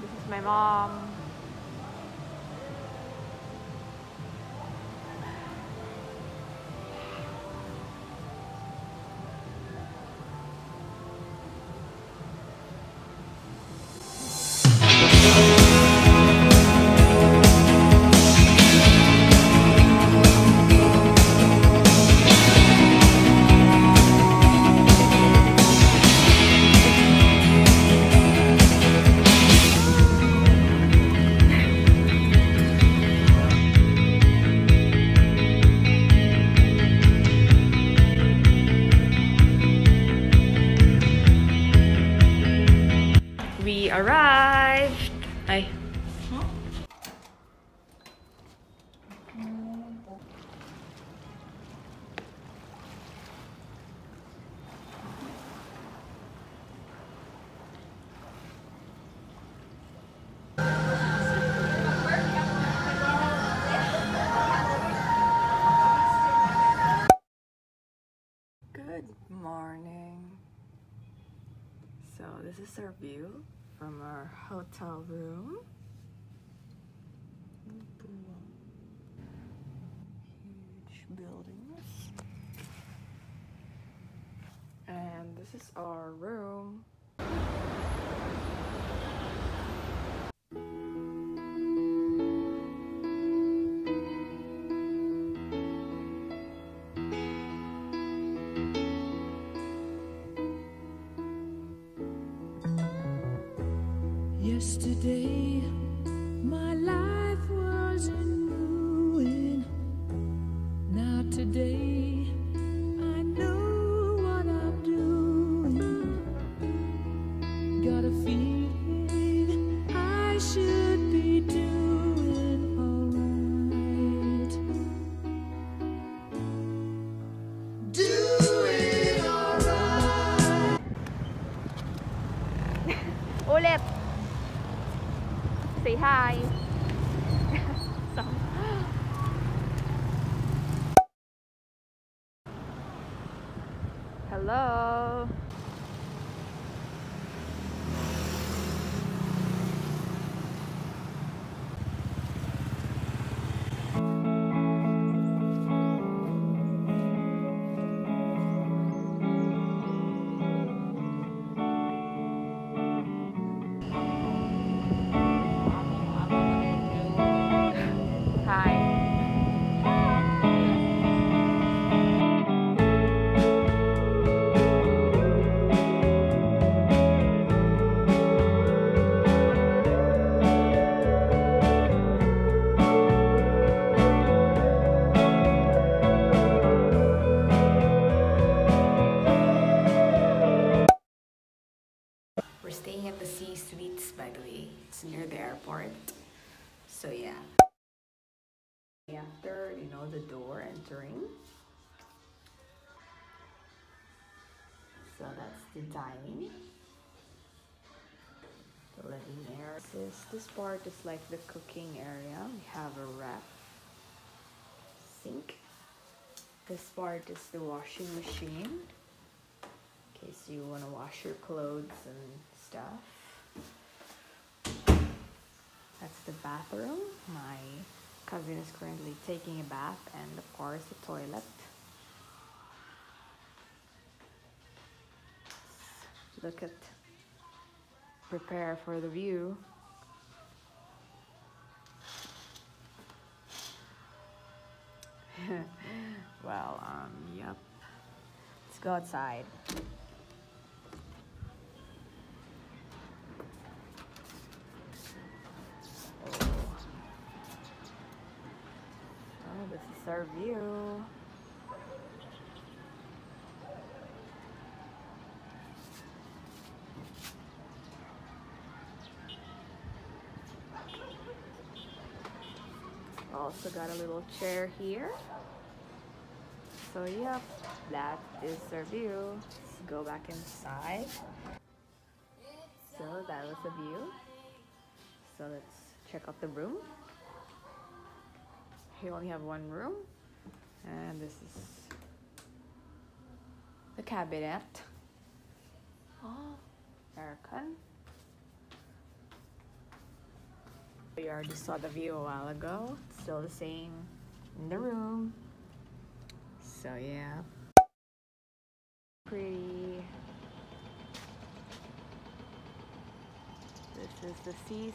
This is my mom. This is our view from our hotel room. Huge buildings. And this is our room. Yesterday, my life hello! Entering. So that's the dining. The living area. This, this part is like the cooking area. We have a ref, sink. This part is the washing machine. In case you want to wash your clothes and stuff. That's the bathroom. My cousin is currently taking a bath and of course the toilet. Look at prepare for the view. well, um, yep. Let's go outside. Our view. Also got a little chair here. So yep, that is our view. Let's go back inside. So that was the view. So let's check out the room. Here we only have one room. And this is the cabinet. Oh, aircon. We already saw the view a while ago. It's still the same in the room. So yeah. Pretty. This is the C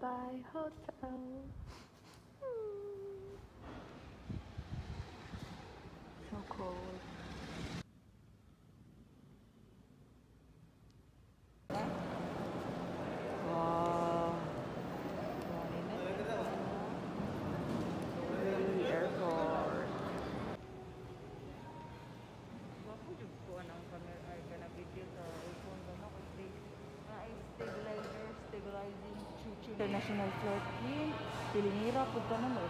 Goodbye, hotel. So cold. International pud ka na mo